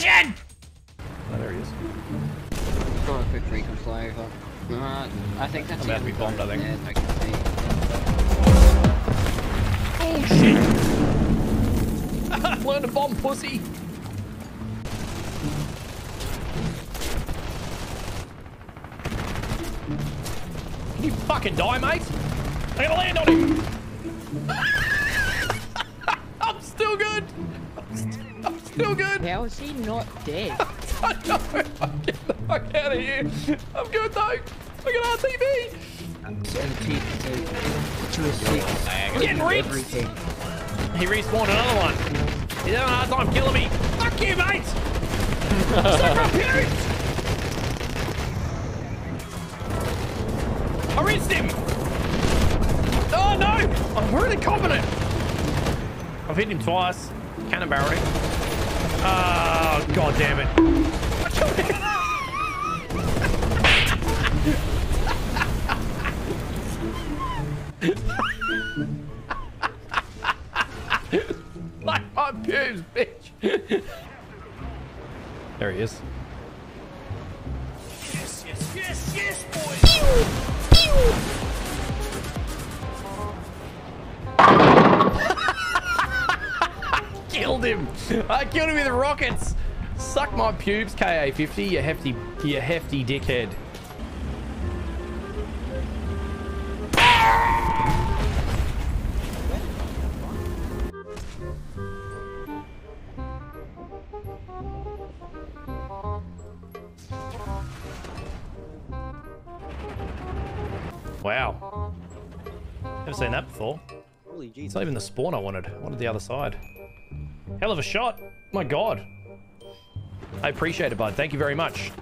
position! Oh, there he is. Got a quick recon flyover. Uh, I think that's I'm about to be bombed, I think. Yeah, that could be. Oh shit! Learn to bomb, pussy! Can you fucking die, mate? I'm gonna land on him! I'm still good! I'm, still good! How is he not dead? I know! I'm getting the fuck out of here! I'm good though! Look at RTV! 17 to, to a 6. Getting reached! Everything. He respawned another one. He's having a hard time killing me. Fuck you, mate! Suck my parents! I rinsed him! Oh no! I'm really confident! I've hit him twice. Cannon barreled him. Oh, god damn it. I killed him! like my pubes, bitch. there he is. Yes, yes, yes, yes, boys. Killed him. I killed him with rockets. Suck my pubes, KA50, you hefty, you hefty dickhead. Wow. Never seen that before. Holy It's not even the spawn I wanted. I wanted the other side. Hell of a shot. My god. I appreciate it, bud. Thank you very much.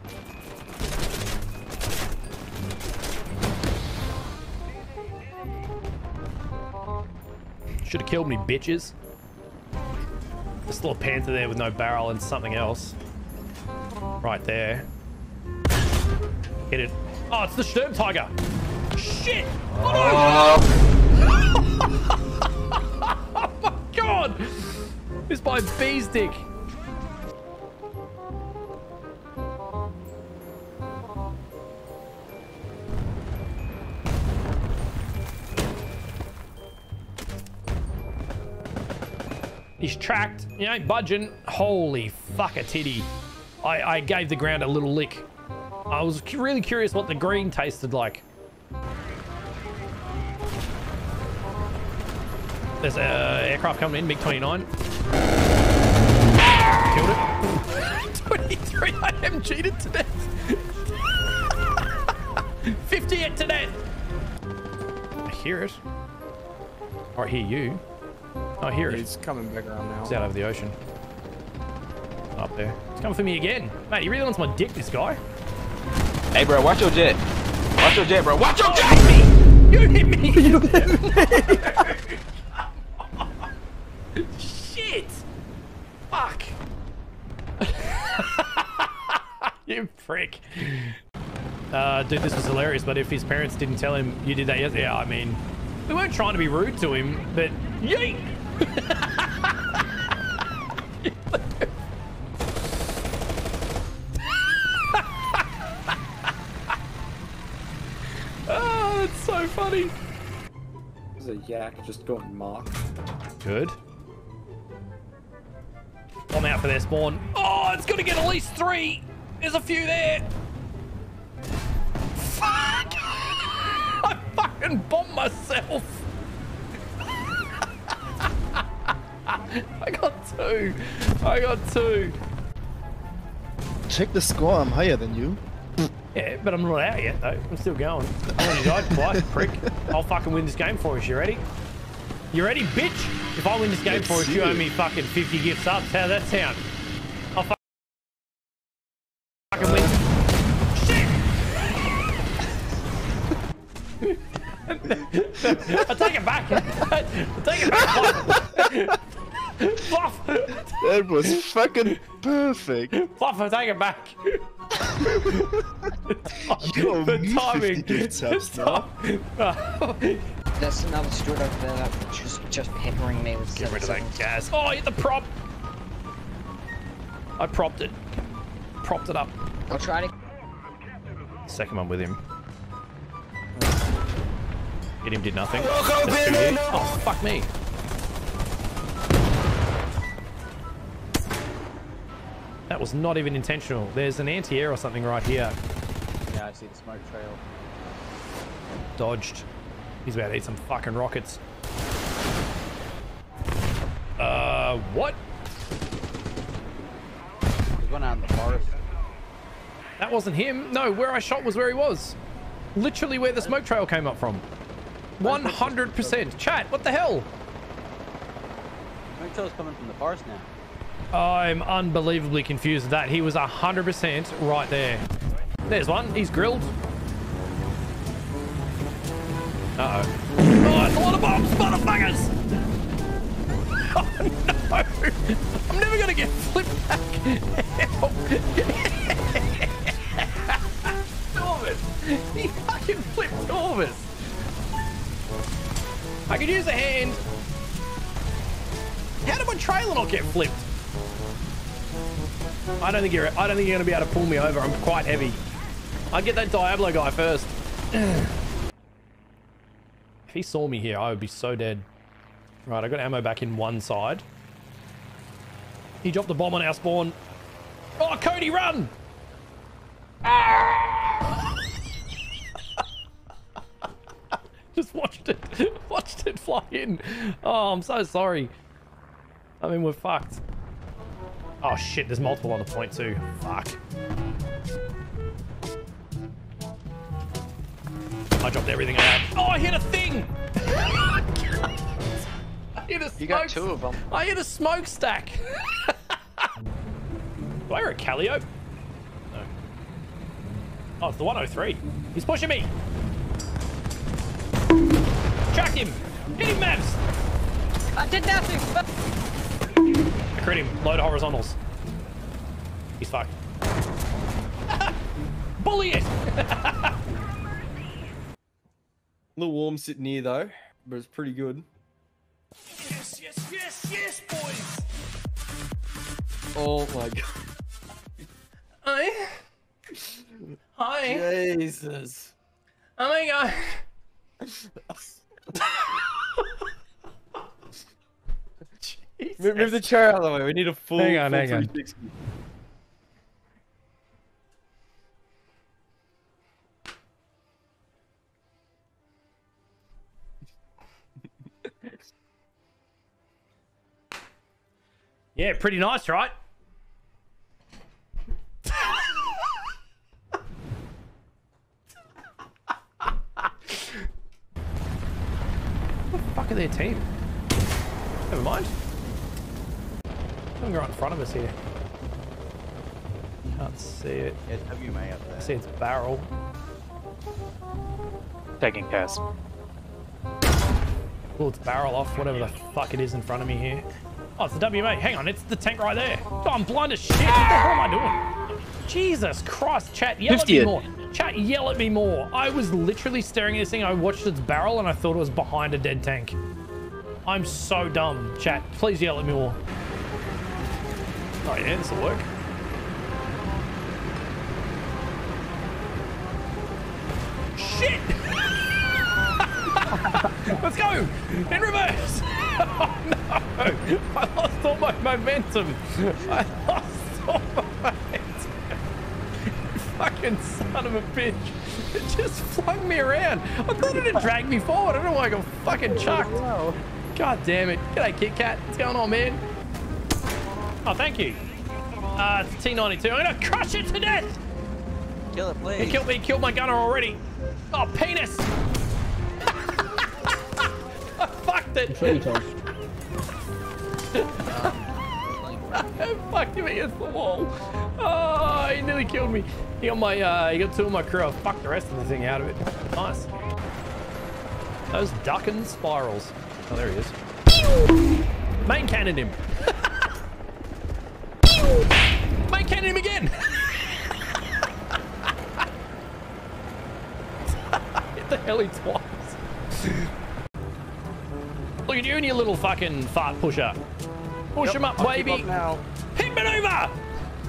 Should have killed me, bitches. There's still a panther there with no barrel and something else. Right there. Hit it. Oh, it's the Sturm Tiger. Shit! Oh, oh. oh my god! It's by Bee's dick. He's tracked. He ain't budging. Holy fuck a titty. I, I gave the ground a little lick. I was really curious what the green tasted like. There's a aircraft coming in, MiG-29. Killed it. 23, I am cheated to death. 50 it to death. I hear it. Or I hear you. I hear it. He's coming back around now. It's out over the ocean. Up there. It's coming for me again. Mate, he really wants my dick, this guy. Hey, bro, watch your jet. Watch your jet, bro. Watch your Oh, jet. you hit me! You hit me! Shit! Fuck! you prick. Uh, dude, this was hilarious, but if his parents didn't tell him you did that, yeah, I mean, we weren't trying to be rude to him, but yeet! oh, that's so funny. There's a yak just going mock. Good. I'm out for their spawn. Oh, it's gonna get at least three. There's a few there. Fuck! I fucking bombed myself. I got two. I got two. Check the score, I'm higher than you. Yeah, but I'm not out yet though. I'm still going. I only died twice, prick. I'll fucking win this game for us. You ready? You ready, bitch? If I win this game Let's for us, you owe me fucking 50 gifts up. How's that sound? I take it back. I take it back. Fluff. That was fucking perfect. Fluff, I take it back. You owe the timing. gift subs Stop. There's another Stuart over there that just just peppering me with Get rid of that gas. Oh, hit the prop. I propped it. Propped it up. I'll try to. Second one with him. Hit him, did nothing. There's two. Oh, fuck me. That was not even intentional. There's an anti-air or something right here. Yeah, I see the smoke trail. Dodged. He's about to eat some fucking rockets. Uh, what? There's one out in the forest. That wasn't him. No, where I shot was where he was. Literally where the smoke trail came up from. 100%. Chat, what the hell? Coming from the forest now. I'm unbelievably confused with that. He was 100% right there. There's one. He's grilled. Uh-oh. Oh, it's a lot of bombs, motherfuckers! Oh, no! I'm never gonna get flipped back. Help. Torvis! He fucking flipped Torvis! I could use a hand. How did my trailer not get flipped? I don't think you're. I don't think you're gonna be able to pull me over. I'm quite heavy. I'd get that Diablo guy first. if he saw me here, I would be so dead. Right, I got ammo back in one side. He dropped a bomb on our spawn. Oh, Cody, run! Just watched it. Watched it fly in. Oh, I'm so sorry. I mean, we're fucked. Oh shit, there's multiple on the point too. Fuck. I dropped everything I had. Oh, I hit a thing! I hit a You got two of them. I hit a smokestack. Do I hear a Calio? No. Oh, it's the 103. He's pushing me. Track him. Hit him, Mavs. I did nothing. I crit him. Load of horizontals. He's fucked. Bully it! little warm sitting here though, but it's pretty good. Yes, yes, yes, yes, boys! Oh my god. Hi. Hi. Jesus. Oh my god. Move, move the chair out of the way. We need a full. Hang on, full hang on. Yeah, pretty nice, right? Fuck are their team? Never mind. Something right in front of us here. Can't see it. Yeah, WMA up I there. see its barrel. Taking pass. Pull its barrel off, whatever the fuck it is in front of me here. Oh, it's the WMA. Hang on, it's the tank right there. Oh, I'm blind as shit. What the hell am I doing? Jesus Christ, chat, yell at me 50th. more. Chat, yell at me more. I was literally staring at this thing. I watched its barrel and I thought it was behind a dead tank. I'm so dumb. Chat, please yell at me more. Oh yeah, this will work. Shit! Let's go! In reverse! Oh no! I lost all my momentum! I lost all my momentum! You fucking son of a bitch! It just flung me around! I thought it'd drag me forward! I don't know why I got fucking chucked! God damn it! G'day Kit Kat! What's going on, man? Oh, thank you! Uh, it's T92. I'm gonna crush it to death! Kill it, please. He killed me, he killed my gunner already. Oh, penis! I fucked it! I fucked him against the wall. Oh, he nearly killed me. He got my, uh, he got two of my crew. I fucked the rest of the thing out of it. Nice. Those ducking spirals. Oh, there he is. Main cannon him. Main cannon him again. Hit the heli twice. Look at you and your little fucking fart pusher. Push him up, I'll baby. up now. Hit maneuver!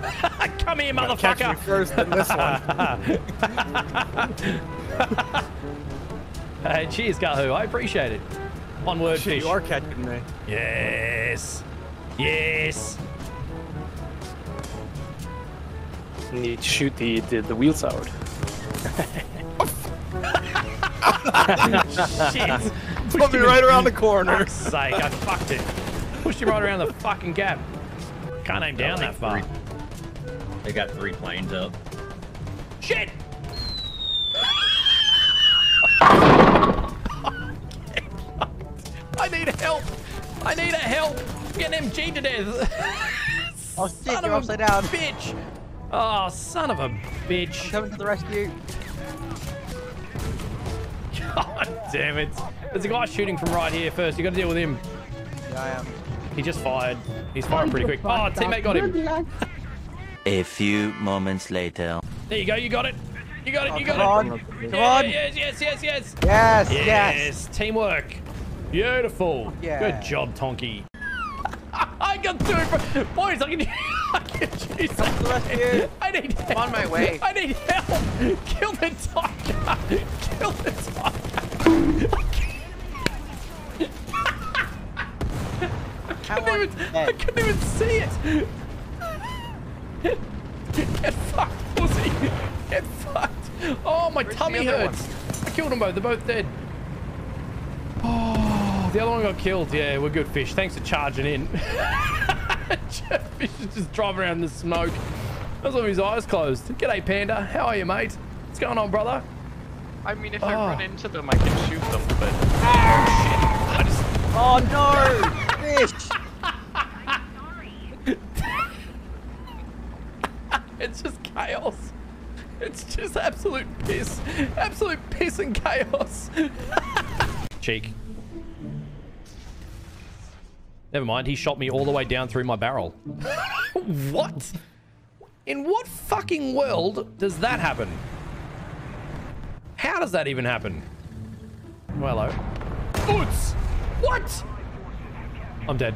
Come here, motherfucker. Catch me motherfucker. first in this one. Hey, cheers, Gahu. I appreciate it. One word, Shit, fish. you are catching me. Yes. Yes. You need to shoot the, the, the wheels out. Shit. Put me right around the corner. fuck's sake, I fucked it. Pushed him right around the fucking gap. Can't aim down that far. They got three planes up. Getting MG to death! Oh Son shit, of you're a upside down. Bitch! Oh, son of a bitch! Coming to the rescue. God damn it! There's a guy shooting from right here first. You got to deal with him. Yeah, I am. He just fired. He's firing pretty quick. Oh, teammate got him. A few moments later. There you go. You got it. You got it. You oh, got Come it. on. Come Yeah, on. Yes, yes, yes, yes. Yes, Yes. yes. Teamwork. Beautiful. Yeah. Good job, Tonky. I got two. Boys, I can, I can use Come to the that. rescue. I need help. on my way. I need help. Kill the tiger. Kill the tiger. I couldn't, even, I couldn't even see it. Get fucked, pussy. Get fucked. Oh, my tummy other hurts. I killed them both. They're both dead. Oh, the other one got killed. Yeah, we're good fish. Thanks for charging in. fish is just driving around in the smoke. That's with his eyes closed. G'day, Panda. How are you, mate? What's going on, brother? I mean, if I I Oh. run run into them, I can shoot them, but... Ah! Oh, I just... Oh no! Fish! It's just chaos. It's just absolute piss. Absolute piss and chaos. Cheek. Never mind, he shot me all the way down through my barrel. what? In what fucking world does that happen? How does that even happen? Oh, hello. Boots! What? I'm dead.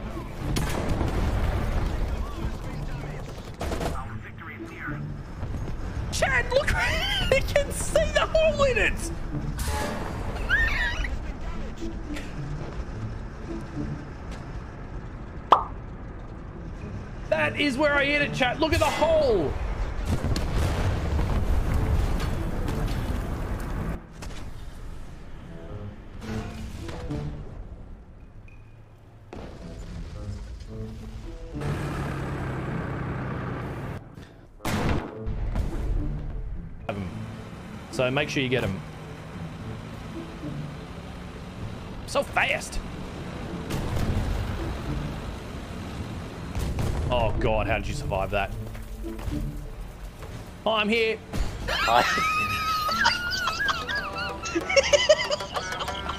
Chad, look! he can see the hole in it! That is where I hit it, chat. Look at the hole! So make sure you get him. So fast. Oh god, how did you survive that? Oh, I'm here.